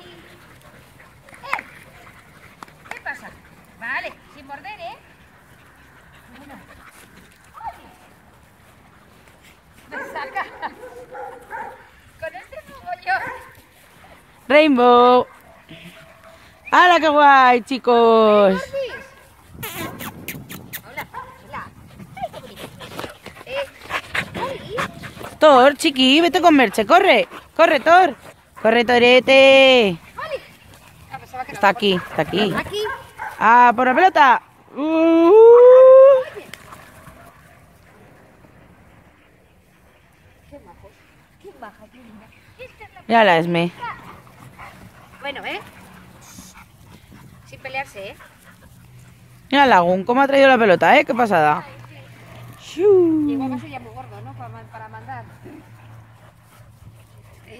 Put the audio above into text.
Eh, ¿Qué pasa? Vale, sin morder, ¿eh? Saca! Con este. Rainbow. ¡Hala, qué guay, chicos! Thor, chiqui, vete a comerse, corre, corre, Thor. Corre, Torete. Está aquí, está aquí. ¡Ah, por la pelota! Uh. Mira la Esme. Bueno, ¿eh? Sin pelearse, ¿eh? Mira Lagun, cómo ha traído la pelota, ¿eh? Qué pasada. Igual va a ser ya muy gordo, ¿no? Para mandar.